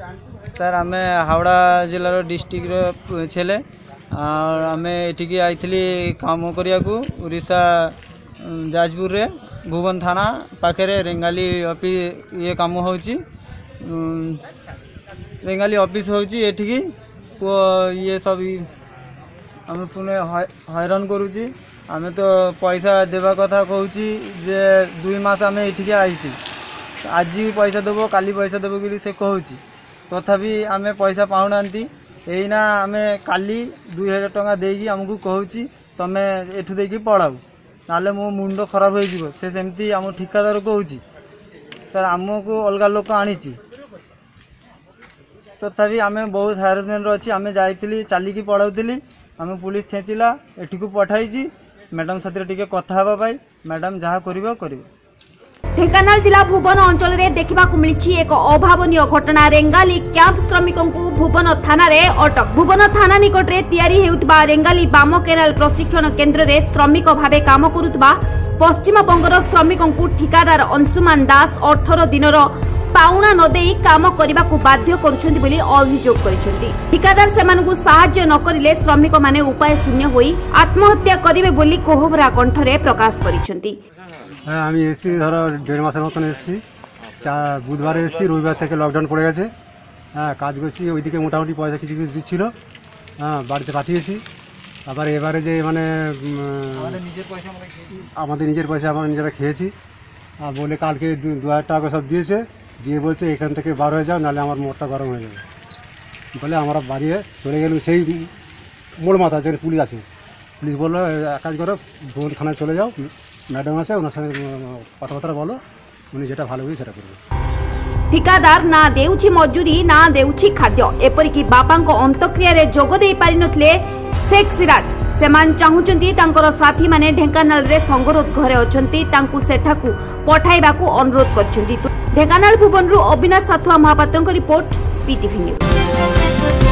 sir ଆମେ ହାଓଡ଼ା ଜିଲ୍ଲାର ଡିଷ୍ଟ୍ରିକ୍ଟର ଛେଲେ ଆଉ ଆମେ ଏଠିକି ଆଇଥିଲି କାମ କରିବାକୁ ଓଡ଼ିଶା ଯାଜପୁରରେ ଭୁବନ ଥାନା ପାଖରେ ରେଙ୍ଗାଲି ଅଫିସ୍ ଇଏ କାମ ହେଉଛି ରେଙ୍ଗାଲି ଅଫିସ୍ ହେଉଛି ଏଠିକି ପୁଅ ଇଏ ସବୁ ଆମେ ପୁଣି ହଇରାଣ କରୁଛି ଆମେ ତ ପଇସା ଦେବା କଥା କହୁଛି ଯେ ଦୁଇ ମାସ ଆମେ ଏଠିକି ଆଇଛି ଆଜି ପଇସା ଦେବ କାଲି ପଇସା ଦେବ ବୋଲି ସେ କହୁଛି তথাপি ଆମେ ପଇସା ପାଉନାହାନ୍ତି ଏଇନା ଆମେ କାଲି ଦୁଇ ହଜାର ଟଙ୍କା ଦେଇକି ଆମକୁ କହୁଛି ତମେ ଏଠୁ ଦେଇକି ପଳାଉ ନହେଲେ ମୋ ମୁଣ୍ଡ ଖରାପ ହୋଇଯିବ ସେ ସେମିତି ଆମ ଠିକାଦାର କହୁଛି ସାର୍ ଆମକୁ ଅଲଗା ଲୋକ ଆଣିଛି ତଥାପି ଆମେ ବହୁତ ହାରାସମେଣ୍ଟରେ ଅଛି ଆମେ ଯାଇଥିଲି ଚାଲିକି ପଳାଉଥିଲି ଆମେ ପୁଲିସ ଛେଞ୍ଚିଲା ଏଠିକୁ ପଠାଇଛି ମ୍ୟାଡ଼ାମ୍ ସାଥିରେ ଟିକେ କଥା ହେବା ପାଇଁ ମ୍ୟାଡ଼ାମ୍ ଯାହା କରିବ କରିବ ঢেঙ্কানাল জেলা ভুবন অঞ্চলের দেখা মিছে এক অভাবনীয় ঘটনা রেঙ্গালি ক্যাম্প শ্রমিকঙ্কু ভুবন থানার অটক ভুবন থানা নিকটে তৈরি হেউথবা রেঙ্গালি বাম কেনাল প্রশিক্ষণ কেন্দ্রে শ্রমিক ভাবে কাম করুথবা পশ্চিমবঙ্গর শ্রমিকঙ্কু ঠিকাদার অংশুমান দাস অঠর দিনর ପାଉଣା ନ কাম କାମ বাধ্য ବାଧ୍ୟ বলে অভিযোগ ଅଭିଯୋଗ ঠিকাদার ଠିକାଦାର সাহায্য নকরিলে শ্রমিক মানে উপায় শূন্য হয়ে আত্মহত্যা করবে କରିବେ ବୋଲି କୋହଭରା କଣ୍ଠରେ প্রকাশ হ্যাঁ, করেছেন আমি এসি ধরো দেড় মাসের মতন এসেছি বুধবার এসেছি রবিবার থেকে লকডাউন পড়ে গেছে হ্যাঁ কাজ করছি ওইদিকে মোটামুটি পয়সা কিছু কিছু দিচ্ছিলো হ্যাঁ বাড়িতে পাঠিয়েছি আবার এবারে যে মানে আমাদের নিজের পয়সা আমরা নিজেরা খেয়েছি আর বলে কালকে দু হাজার টাকা সব দিয়েছে দিয়ে বলছে এখান থেকে বার হয়ে যাও নাহলে আমার মোড়টা গরম হয়ে যাবে বলে আমরা বাড়িয়ে চলে গেলাম সেই মোড় মাথা যেখানে পুলিশ আছে পুলিশ বললো এক কাজ করো ভুবন থানায় চলে যাও ম্যাডাম আছে ওনার সাথে কথাবার্তা বলো উনি যেটা ভালো বুঝি সেটা করবে ঠিকাদার না দেউছি মজুরি না দেউছি খাদ্য এপরিকি বাপাঙ্ক অন্তক্রিয়ারে যোগ দেই পারি শেখ সিরাজ সেমান চাহুচন্তি তাঙ্কর সাথী মানে ঢেঙ্কানালরে ସଙ୍ଗରୋଧ ঘরে অছন্তি তাঙ্কু সেঠাকু পঠাইবাকু অনুরোধ କରିଛନ୍ତି ଢେଙ୍କାନାଳ ଭୁବନରୁ ଅବିନାଶ ସାଥୁଆ ମହାପାତ୍ରଙ୍କ ରିପୋର୍ଟ ପିଟିଭି ନ୍ୟୁଜ୍